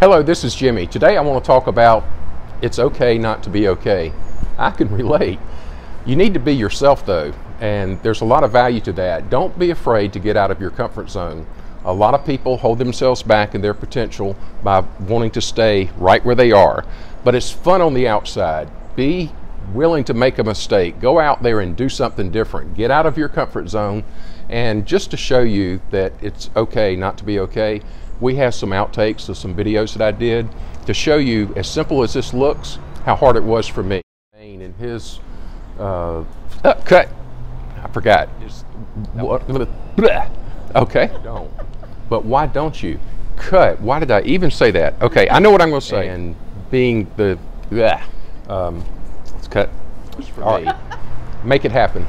Hello, this is Jimmy. Today I want to talk about it's okay not to be okay. I can relate. You need to be yourself though, and there's a lot of value to that. Don't be afraid to get out of your comfort zone. A lot of people hold themselves back in their potential by wanting to stay right where they are, but it's fun on the outside. Be willing to make a mistake. Go out there and do something different. Get out of your comfort zone. And just to show you that it's okay not to be okay, we have some outtakes of some videos that I did to show you, as simple as this looks, how hard it was for me. In his uh, uh, cut, I forgot. What, okay, don't. But why don't you? Cut. Why did I even say that? Okay, I know what I'm going to say. And being the, um, let's cut. All right. Make it happen.